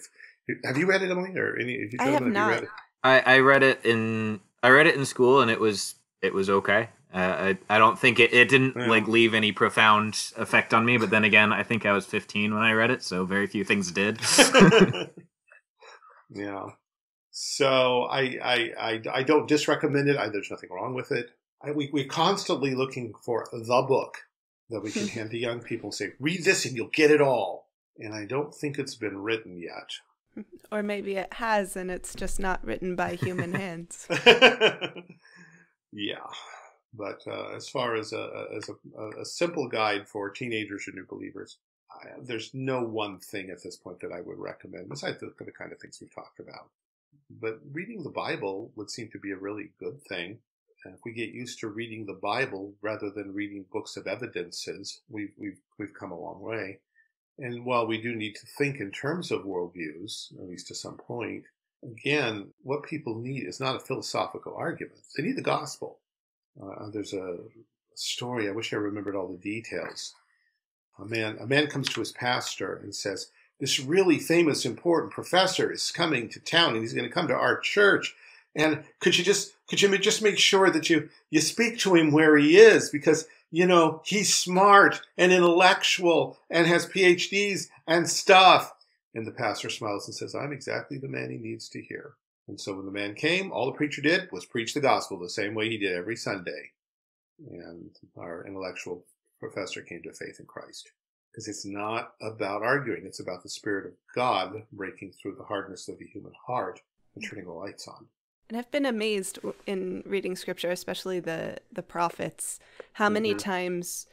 have you read it, Emily, or any? Have I have not. Read I, I read it in I read it in school, and it was it was okay. Uh, I I don't think it it didn't yeah. like leave any profound effect on me. But then again, I think I was 15 when I read it, so very few things did. yeah, So I, I, I, I don't disrecommend it. I, there's nothing wrong with it. I, we, we're constantly looking for the book that we can hand to young people and say, read this and you'll get it all. And I don't think it's been written yet. Or maybe it has and it's just not written by human hands. yeah. But uh, as far as a, as a, a, simple guide for teenagers or new believers, I, there's no one thing at this point that I would recommend, besides the, the kind of things we've talked about. But reading the Bible would seem to be a really good thing. And if we get used to reading the Bible rather than reading books of evidences, we've, we've, we've come a long way. And while we do need to think in terms of worldviews, at least to some point, again, what people need is not a philosophical argument. They need the gospel. Uh, there's a story, I wish I remembered all the details. A man, a man comes to his pastor and says, this really famous, important professor is coming to town and he's going to come to our church. And could you just, could you just make sure that you, you speak to him where he is? Because you know, he's smart and intellectual and has PhDs and stuff. And the pastor smiles and says, I'm exactly the man he needs to hear. And so when the man came, all the preacher did was preach the gospel the same way he did every Sunday. And our intellectual professor came to faith in Christ. Because it's not about arguing, it's about the Spirit of God breaking through the hardness of the human heart and turning the lights on. And I've been amazed in reading scripture, especially the the prophets, how many mm-hmm. times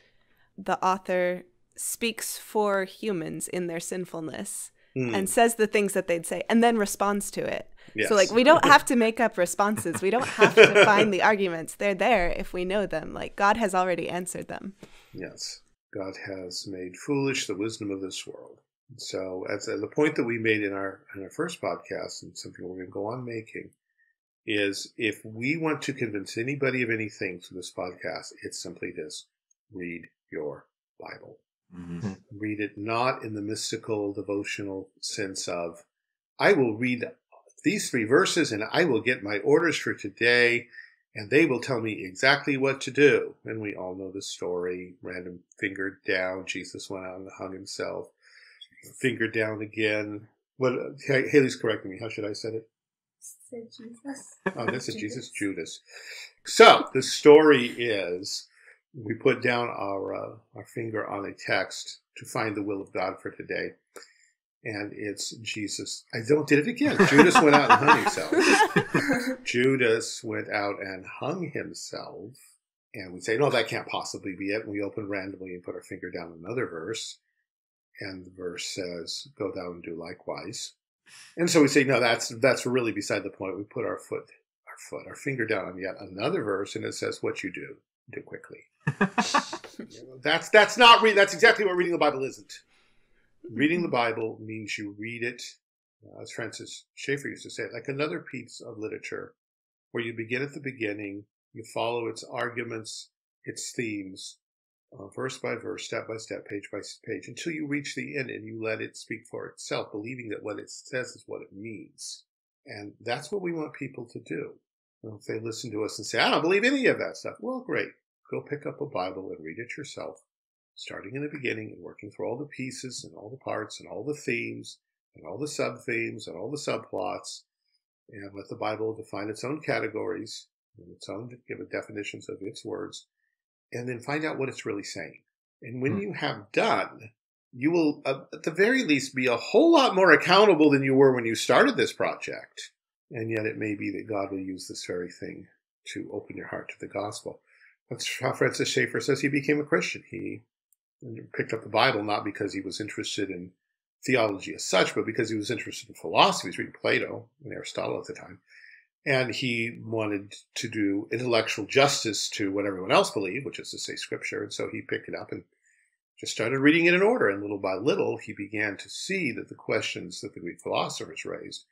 the author speaks for humans in their sinfulness mm. and says the things that they'd say and then responds to it. Yes. So like we don't have to make up responses. We don't have to find the arguments. They're there if we know them. Like God has already answered them. Yes. God has made foolish the wisdom of this world. So at the point that we made in our in our first podcast and something we're going to go on making is if we want to convince anybody of anything through this podcast, it's simply this read your Bible. Mm-hmm. Read it not in the mystical, devotional sense of, I will read these three verses and I will get my orders for today and they will tell me exactly what to do. And we all know the story random finger down, Jesus went out and hung himself, finger down again. What Haley's correcting me. How should I say it? Said Jesus. Oh, this is Jesus Judas. So the story is we put down our uh, our finger on a text to find the will of God for today. And it's Jesus. I don't did it again. Judas went out and hung himself. Judas went out and hung himself. And we say, no, that can't possibly be it. And we open randomly and put our finger down another verse. And the verse says, go down and do likewise. And so we say, no, that's that's really beside the point. We put our foot, our foot, our finger down on yet another verse, and it says, "What you do, do quickly." that's that's not re- that's exactly what reading the Bible isn't. Reading the Bible means you read it, uh, as Francis Schaeffer used to say, like another piece of literature, where you begin at the beginning, you follow its arguments, its themes, uh, verse by verse, step by step, page by page, until you reach the end and you let it speak for itself, believing that what it says is what it means. And that's what we want people to do. if they listen to us and say, I don't believe any of that stuff, well, great. Go pick up a Bible and read it yourself, starting in the beginning and working through all the pieces and all the parts and all the themes and all the sub themes and all the subplots, and let the Bible define its own categories and its own give it definitions of its words and then find out what it's really saying. And when hmm. you have done, you will, uh, at the very least, be a whole lot more accountable than you were when you started this project. And yet, it may be that God will use this very thing to open your heart to the gospel. That's how Francis Schaeffer says he became a Christian. He picked up the Bible not because he was interested in theology as such, but because he was interested in philosophy. He was reading Plato and Aristotle at the time and he wanted to do intellectual justice to what everyone else believed, which is to say scripture. And so he picked it up and just started reading it in order. And little by little, he began to see that the questions that the Greek philosophers raised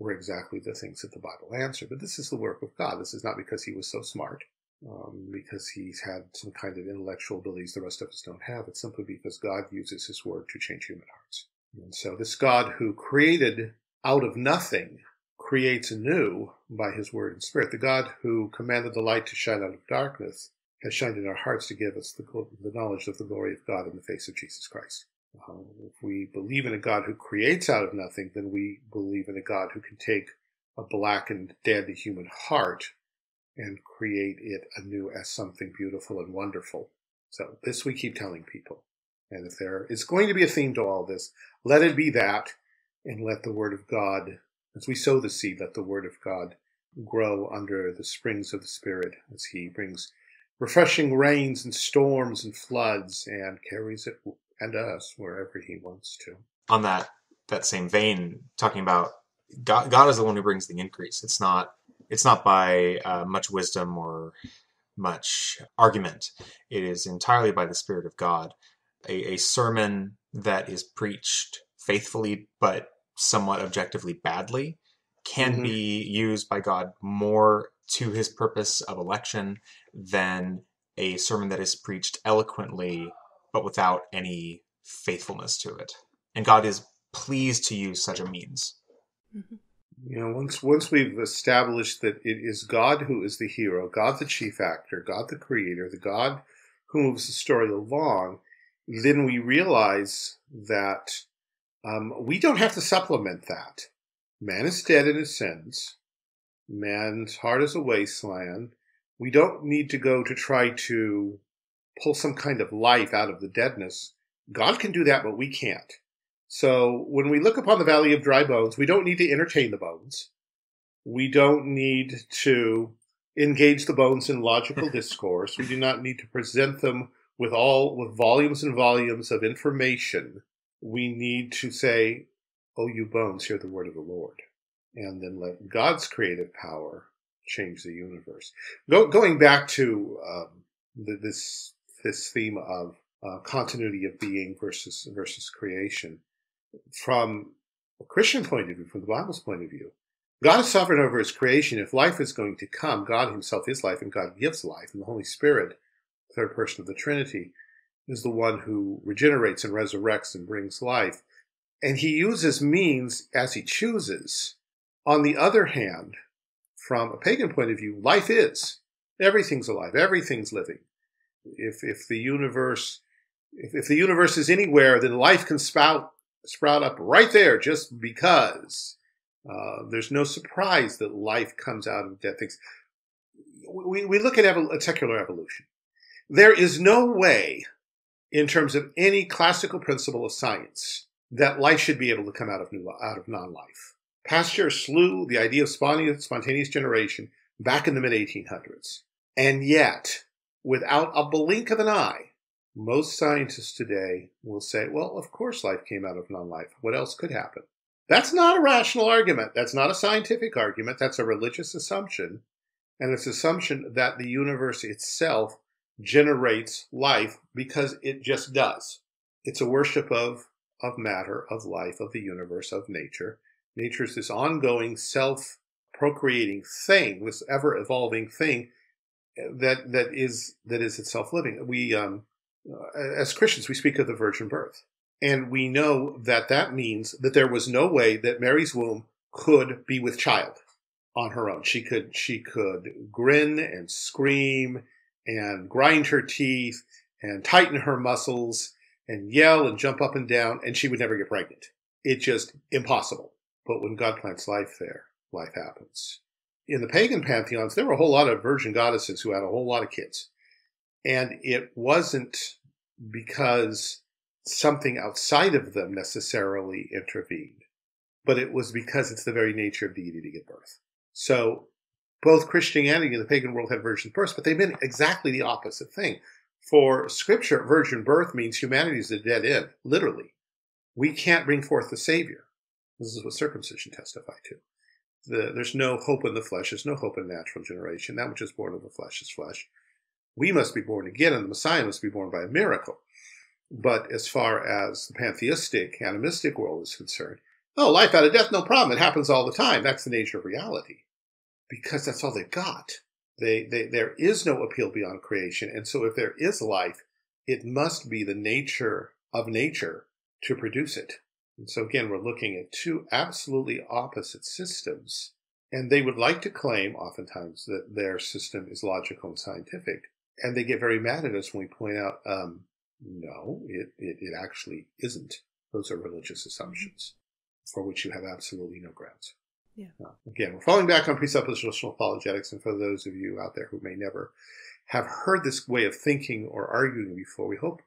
were exactly the things that the Bible answered. But this is the work of God. This is not because he was so smart, um, because he's had some kind of intellectual abilities the rest of us don't have. It's simply because God uses his word to change human hearts. And so this God who created out of nothing creates anew by his word and spirit. The God who commanded the light to shine out of darkness has shined in our hearts to give us the, the knowledge of the glory of God in the face of Jesus Christ. Uh, if we believe in a God who creates out of nothing, then we believe in a God who can take a blackened, dead human heart and create it anew as something beautiful and wonderful. So this we keep telling people. And if there is going to be a theme to all this, let it be that and let the word of God, as we sow the seed, let the word of God grow under the springs of the Spirit as he brings refreshing rains and storms and floods and carries it and us wherever he wants to. On that that same vein, talking about God, God is the one who brings the increase. It's not it's not by uh, much wisdom or much argument. It is entirely by the Spirit of God. A, a sermon that is preached faithfully but somewhat objectively badly can Mhm. be used by God more to his purpose of election than a sermon that is preached eloquently but without any faithfulness to it. And God is pleased to use such a means. You know, once once we've established that it is God who is the hero, God the chief actor, God the creator, the God who moves the story along, then we realize that um, we don't have to supplement that. Man is dead in his sins. Man's heart is a wasteland. We don't need to go to try to pull some kind of life out of the deadness. God can do that, but we can't. So when we look upon the valley of dry bones, we don't need to entertain the bones. We don't need to engage the bones in logical discourse. We do not need to present them with all with volumes and volumes of information. We need to say, "Oh, you bones, hear the word of the Lord," and then let God's creative power change the universe. Go, going back to um, the, this this theme of uh, continuity of being versus versus creation from a Christian point of view, from the Bible's point of view, God is sovereign over his creation. If life is going to come, God himself is life and God gives life. And the Holy Spirit, third person of the Trinity, is the one who regenerates and resurrects and brings life. And he uses means as he chooses. On the other hand, from a pagan point of view, life is. Everything's alive. Everything's living. If, if the universe, if, if the universe is anywhere, then life can spout sprout up right there just because. Uh, there's no surprise that life comes out of dead things. We, we look at evol- secular evolution. There is no way, in terms of any classical principle of science, that life should be able to come out of new, out of non-life. Pasteur slew the idea of spontaneous, generation back in the mid 1800s, and yet, without a blink of an eye, most scientists today will say, well, of course life came out of non life. What else could happen? That's not a rational argument. That's not a scientific argument. That's a religious assumption. And it's an assumption that the universe itself generates life because it just does. It's a worship of, of matter, of life, of the universe, of nature. Nature is this ongoing self procreating thing, this ever evolving thing that, that is, that is itself living. We, um, as Christians, we speak of the virgin birth. And we know that that means that there was no way that Mary's womb could be with child on her own. She could, she could grin and scream and grind her teeth and tighten her muscles and yell and jump up and down, and she would never get pregnant. It's just impossible. But when God plants life there, life happens. In the pagan pantheons, there were a whole lot of virgin goddesses who had a whole lot of kids. And it wasn't because something outside of them necessarily intervened, but it was because it's the very nature of deity to give birth. So both Christianity and the pagan world had virgin births, but they meant exactly the opposite thing. For scripture, virgin birth means humanity is a dead end, literally. We can't bring forth the Savior. This is what circumcision testified to. The, there's no hope in the flesh. There's no hope in natural generation. That which is born of the flesh is flesh we must be born again and the Messiah must be born by a miracle. But as far as the pantheistic, animistic world is concerned, oh, life out of death, no problem. It happens all the time. That's the nature of reality. Because that's all they've got. They, they, there is no appeal beyond creation. And so if there is life, it must be the nature of nature to produce it. And so again, we're looking at two absolutely opposite systems. And they would like to claim, oftentimes, that their system is logical and scientific and they get very mad at us when we point out, um, no, it, it, it actually isn't. Those are religious assumptions for which you have absolutely no grounds. Yeah. Uh, again, we're falling back on presuppositional apologetics, and for those of you out there who may never have heard this way of thinking or arguing before, we hope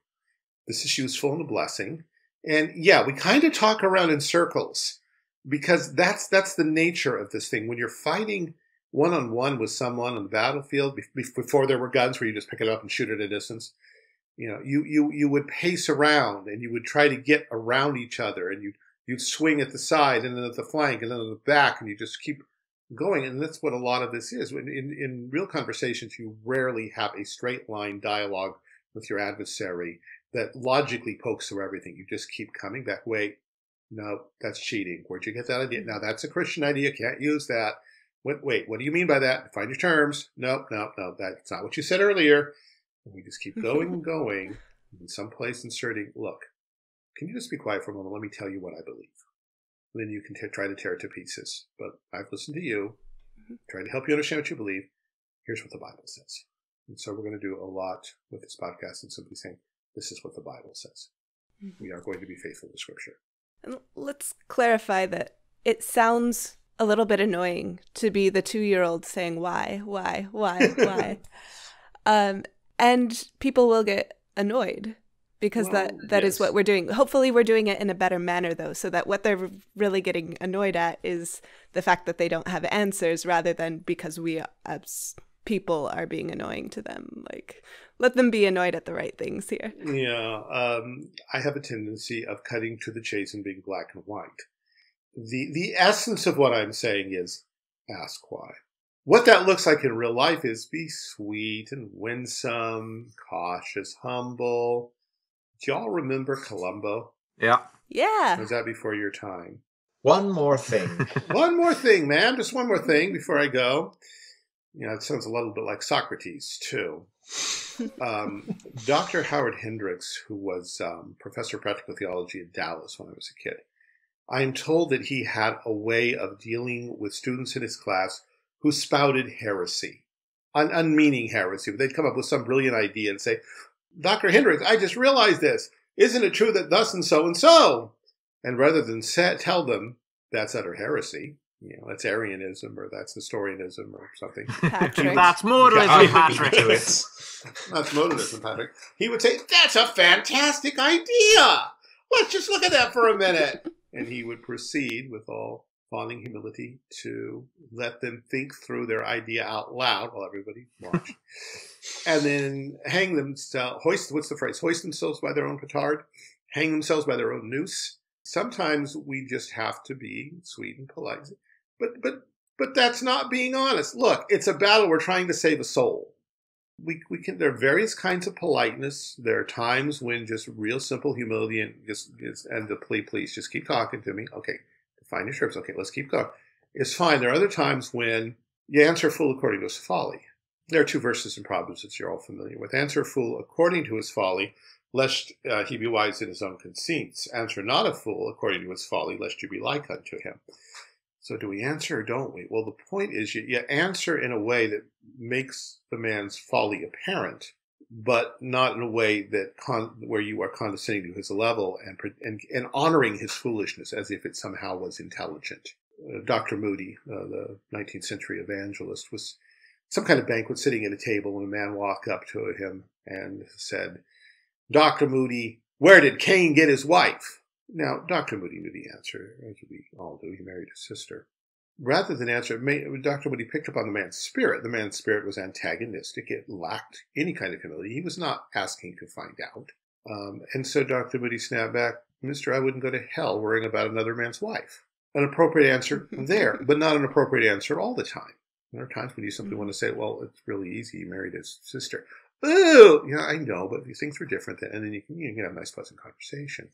this is useful and a blessing. And yeah, we kind of talk around in circles because that's that's the nature of this thing. When you're fighting one on one with someone on the battlefield before there were guns, where you just pick it up and shoot at a distance, you know, you you you would pace around and you would try to get around each other, and you you'd swing at the side and then at the flank and then at the back, and you just keep going. And that's what a lot of this is. In, in, in real conversations, you rarely have a straight line dialogue with your adversary that logically pokes through everything. You just keep coming back. Wait, no, that's cheating. Where'd you get that idea? Now that's a Christian idea. Can't use that. Wait, wait, what do you mean by that? Find your terms. No, no, no, that's not what you said earlier. And we just keep going and going. In some place inserting, look, can you just be quiet for a moment? Let me tell you what I believe. then you can t- try to tear it to pieces. But I've listened to you, mm-hmm. trying to help you understand what you believe. Here's what the Bible says. And so we're going to do a lot with this podcast and simply saying, this is what the Bible says. Mm-hmm. We are going to be faithful to Scripture. And let's clarify that it sounds a little bit annoying to be the two year old saying, why, why, why, why. um, and people will get annoyed because well, that that yes. is what we're doing. Hopefully we're doing it in a better manner though so that what they're really getting annoyed at is the fact that they don't have answers rather than because we as people are being annoying to them like let them be annoyed at the right things here. Yeah, um, I have a tendency of cutting to the chase and being black and white. The the essence of what I'm saying is ask why. What that looks like in real life is be sweet and winsome, cautious, humble, y'all remember Columbo? Yeah. Yeah. was that before your time? One more thing. one more thing, man. Just one more thing before I go. You know, it sounds a little bit like Socrates, too. Um, Dr. Howard Hendricks, who was um, professor of practical theology at Dallas when I was a kid, I'm told that he had a way of dealing with students in his class who spouted heresy, un- unmeaning heresy. But they'd come up with some brilliant idea and say, Dr. Hendricks, I just realized this. Isn't it true that thus and so and so? And rather than set, tell them that's utter heresy, you know, that's Arianism or that's Nestorianism or something. That's modalism, Patrick. that's modalism, Patrick. He would say, that's a fantastic idea. Let's just look at that for a minute. And he would proceed with all fawning humility to let them think through their idea out loud while everybody watched. and then hang themselves, hoist, what's the phrase? Hoist themselves by their own petard, hang themselves by their own noose. Sometimes we just have to be sweet and polite. But, but, but that's not being honest. Look, it's a battle. We're trying to save a soul. We, we can, there are various kinds of politeness. There are times when just real simple humility and just, just and the plea, please just keep talking to me. Okay find your trips. Okay, let's keep going. It's fine. There are other times when you answer fool according to his folly. There are two verses in Proverbs that you're all familiar with. Answer a fool according to his folly, lest uh, he be wise in his own conceits. Answer not a fool according to his folly, lest you be like unto him. So do we answer or don't we? Well, the point is you, you answer in a way that makes the man's folly apparent but not in a way that con- where you are condescending to his level and, and, and honoring his foolishness as if it somehow was intelligent. Uh, Dr. Moody, uh, the 19th century evangelist, was some kind of banquet sitting at a table and a man walked up to him and said, Dr. Moody, where did Cain get his wife? Now, Dr. Moody knew the answer, as we all do. He married his sister rather than answer, Dr. Moody picked up on the man's spirit. The man's spirit was antagonistic. It lacked any kind of humility. He was not asking to find out. Um, and so Dr. Moody snapped back, Mister, I wouldn't go to hell worrying about another man's wife. An appropriate answer there, but not an appropriate answer all the time. There are times when you simply want to say, well, it's really easy. You married his sister. Oh, yeah, I know, but these things were different then. And then you can, you can have a nice, pleasant conversation.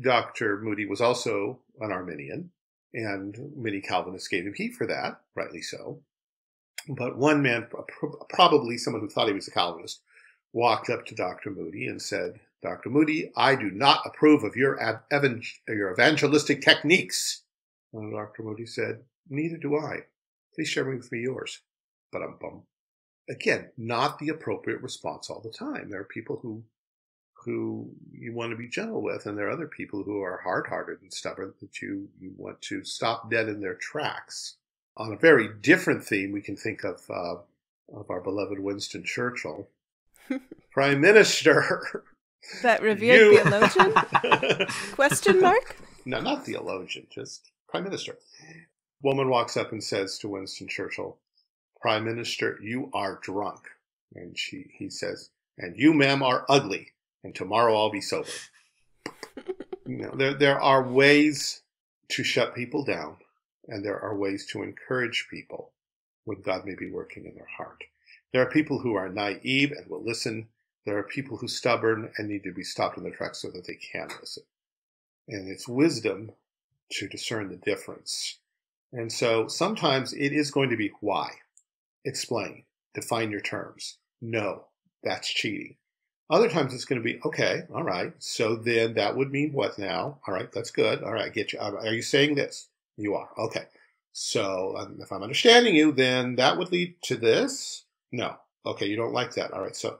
Dr. Moody was also an Arminian and many Calvinists gave him heat for that, rightly so. But one man, probably someone who thought he was a Calvinist, walked up to Dr. Moody and said, Dr. Moody, I do not approve of your, your evangelistic techniques. And Dr. Moody said, Neither do I. Please share with me yours. But I'm bum. Again, not the appropriate response all the time. There are people who who you want to be gentle with, and there are other people who are hard hearted and stubborn that you, you want to stop dead in their tracks. On a very different theme, we can think of, uh, of our beloved Winston Churchill, Prime Minister. That revered You- theologian? Question mark? no, not theologian, just Prime Minister. Woman walks up and says to Winston Churchill, Prime Minister, you are drunk. And she, he says, and you, ma'am, are ugly. And tomorrow I'll be sober. you know, there, there are ways to shut people down, and there are ways to encourage people when God may be working in their heart. There are people who are naive and will listen. There are people who are stubborn and need to be stopped in their tracks so that they can listen. And it's wisdom to discern the difference. And so sometimes it is going to be why. Explain. Define your terms. No, that's cheating. Other times it's going to be, okay, all right. So then that would mean what now? All right, that's good. All right, get you. Are you saying this? You are. Okay. So um, if I'm understanding you, then that would lead to this? No. Okay, you don't like that. All right. So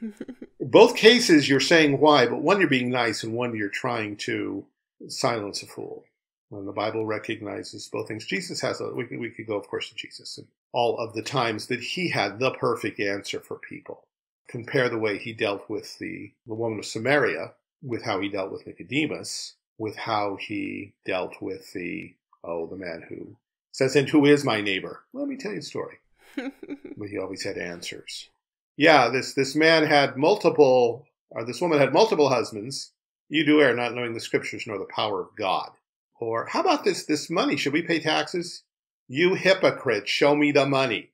both cases you're saying why, but one you're being nice and one you're trying to silence a fool. When the Bible recognizes both things, Jesus has a, we could, we could go, of course, to Jesus and all of the times that he had the perfect answer for people. Compare the way he dealt with the, the woman of Samaria with how he dealt with Nicodemus, with how he dealt with the, oh, the man who says, and who is my neighbor? Let me tell you a story. But he always had answers. Yeah, this, this man had multiple, or this woman had multiple husbands. You do err not knowing the scriptures nor the power of God. Or how about this, this money? Should we pay taxes? You hypocrite, show me the money.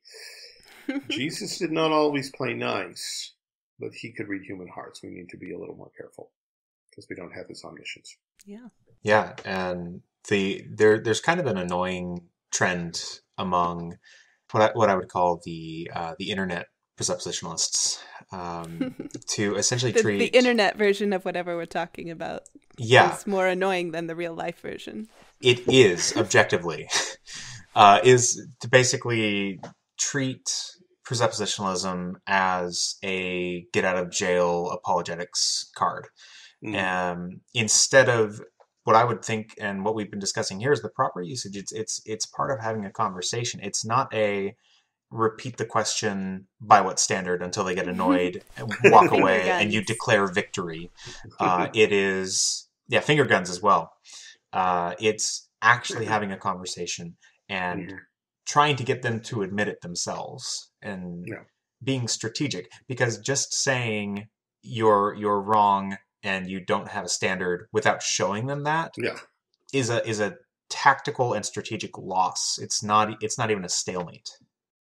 Jesus did not always play nice, but he could read human hearts. We need to be a little more careful because we don't have his omniscience. yeah. Yeah, and the there there's kind of an annoying trend among what I, what I would call the uh, the internet presuppositionalists um, to essentially The, treat the internet version of whatever we're talking about yeah is more annoying than the real life version. it is objectively uh, is to basically treat presuppositionalism as a get out of jail apologetics card Mm. um, instead of what I would think and what we've been discussing here is the proper usage. It's it's it's part of having a conversation. It's not a repeat the question by what standard until they get annoyed, and walk away, and you declare victory. Uh, it is yeah, finger guns as well. Uh, it's actually having a conversation and Mhm. Trying to get them to admit it themselves and Yeah. being strategic because just saying you're you're wrong and you don't have a standard without showing them that Yeah. is a is a tactical and strategic loss it's not it's not even a stalemate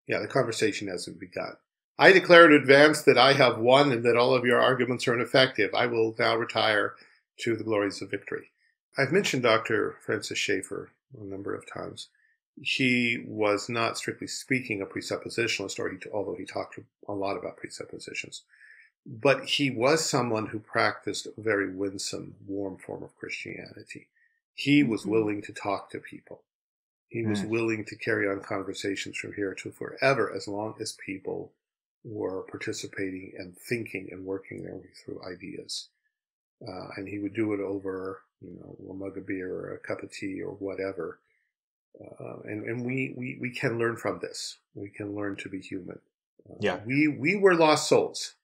Yeah, the conversation hasn't begun. I declare in advance that I have won and that all of your arguments are ineffective. I will now retire to the glories of victory. I've mentioned Dr. Francis Schaeffer a number of times. He was not strictly speaking a presuppositionalist, or he, although he talked a lot about presuppositions, but he was someone who practiced a very winsome, warm form of Christianity. He was Mhm. willing to talk to people. He was willing to carry on conversations from here to forever as long as people were participating and thinking and working their way through ideas. Uh, and he would do it over, you know, a mug of beer or a cup of tea or whatever. Uh, and and we, we, we can learn from this. We can learn to be human. Uh, Yeah. We we were lost souls,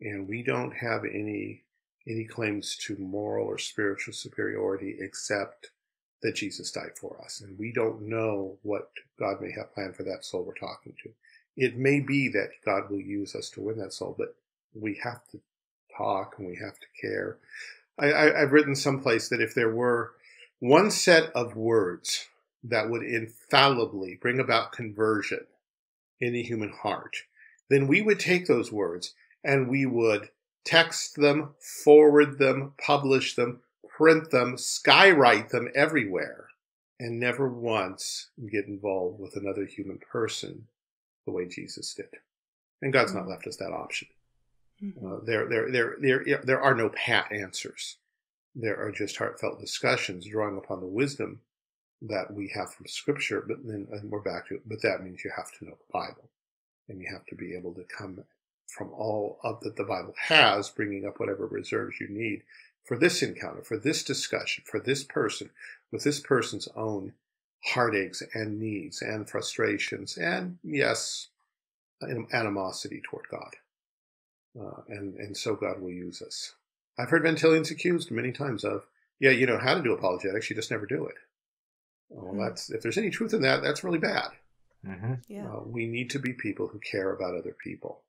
and we don't have any any claims to moral or spiritual superiority except that Jesus died for us. And we don't know what God may have planned for that soul we're talking to. It may be that God will use us to win that soul, but we have to talk and we have to care. I, I, I've written someplace that if there were one set of words that would infallibly bring about conversion in the human heart, then we would take those words and we would text them, forward them, publish them, print them, skywrite them everywhere, and never once get involved with another human person the way Jesus did. And God's not left us that option. Mhm. Uh, there, there, there, there, there are no pat answers. There are just heartfelt discussions drawing upon the wisdom that we have from Scripture. But then and we're back to it. But that means you have to know the Bible, and you have to be able to come from all of that the Bible has, bringing up whatever reserves you need for this encounter, for this discussion, for this person, with this person's own heartaches and needs and frustrations, and yes, animosity toward God. Uh, and, and so God will use us. I've heard Van Tillien's accused many times of, yeah, you know how to do apologetics, you just never do it. Well, that's if there's any truth in that, that's really bad. Mm-hmm. Yeah. Uh, we need to be people who care about other people,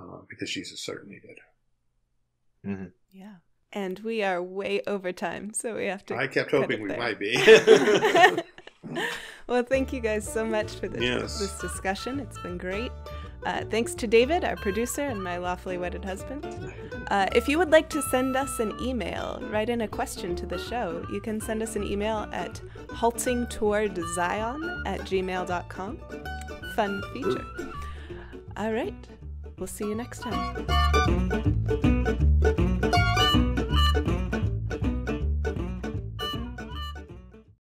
uh, because Jesus certainly did. Mm-hmm. Yeah. And we are way over time, so we have to. I kept hoping we might be. well, thank you guys so much for this, yes. this discussion. It's been great. Uh, thanks to David, our producer, and my lawfully wedded husband. Uh, if you would like to send us an email, write in a question to the show, you can send us an email at haltingtowardzion at gmail.com. Fun feature. All right. We'll see you next time.